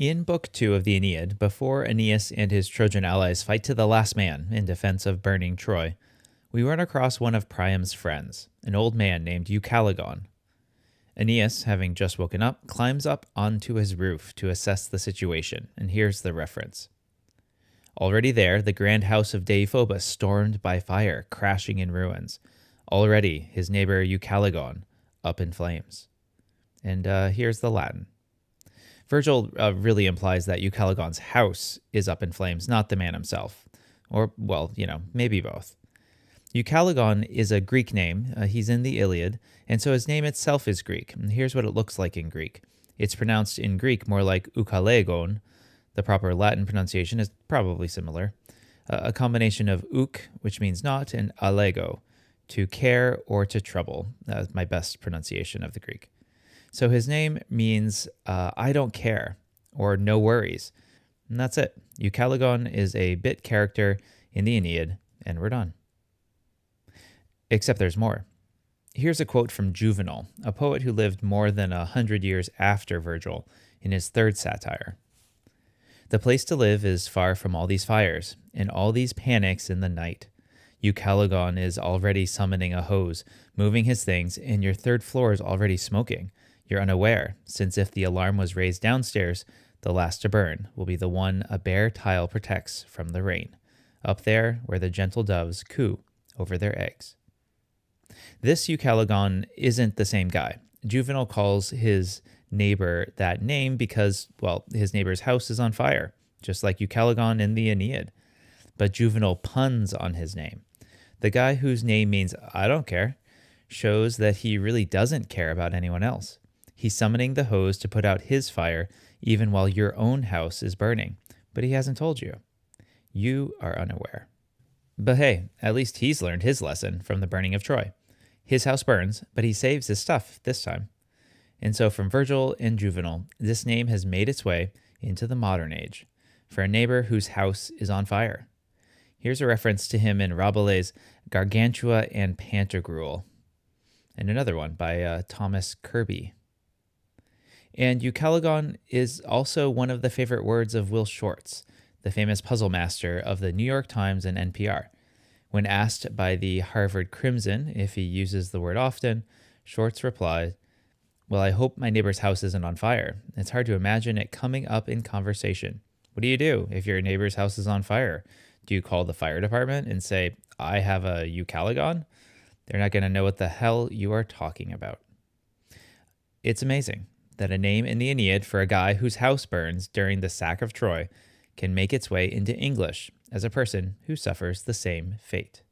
In Book 2 of the Aeneid, before Aeneas and his Trojan allies fight to the last man in defense of burning Troy, we run across one of Priam's friends, an old man named Ucalegon. Aeneas, having just woken up, climbs up onto his roof to assess the situation, and here's the reference. Already there, the grand house of Deiphobus stormed by fire, crashing in ruins. Already, his neighbor Ucalegon up in flames. And uh, here's the Latin. Virgil uh, really implies that Ucalegon's house is up in flames, not the man himself. Or, well, you know, maybe both. Ucalegon is a Greek name. Uh, he's in the Iliad, and so his name itself is Greek. And here's what it looks like in Greek it's pronounced in Greek more like Eukalegon. The proper Latin pronunciation is probably similar. Uh, a combination of uk, which means not, and alego, to care or to trouble. That's my best pronunciation of the Greek. So his name means uh, I don't care or no worries. And that's it. Ucalegon is a bit character in the Aeneid, and we're done. Except there's more. Here's a quote from Juvenal, a poet who lived more than a hundred years after Virgil, in his third satire. The place to live is far from all these fires, and all these panics in the night. Ucalegon is already summoning a hose, moving his things, and your third floor is already smoking. You're unaware, since if the alarm was raised downstairs, the last to burn will be the one a bare tile protects from the rain, up there where the gentle doves coo over their eggs. This Ucalegon isn't the same guy. Juvenal calls his neighbor that name because, well, his neighbor's house is on fire, just like Ucalegon in the Aeneid. But Juvenal puns on his name. The guy whose name means I don't care shows that he really doesn't care about anyone else. He's summoning the hose to put out his fire even while your own house is burning, but he hasn't told you. You are unaware. But hey, at least he's learned his lesson from the burning of Troy. His house burns, but he saves his stuff this time. And so, from Virgil and Juvenal, this name has made its way into the modern age for a neighbor whose house is on fire. Here's a reference to him in Rabelais' Gargantua and Pantagruel, and another one by uh, Thomas Kirby. And Ucalegon is also one of the favorite words of Will Shortz, the famous puzzle master of the New York Times and NPR. When asked by the Harvard Crimson if he uses the word often, Shortz replied, Well, I hope my neighbor's house isn't on fire. It's hard to imagine it coming up in conversation. What do you do if your neighbor's house is on fire? Do you call the fire department and say, I have a Ucalegon? They're not going to know what the hell you are talking about. It's amazing that a name in the Aeneid for a guy whose house burns during the sack of Troy can make its way into English as a person who suffers the same fate.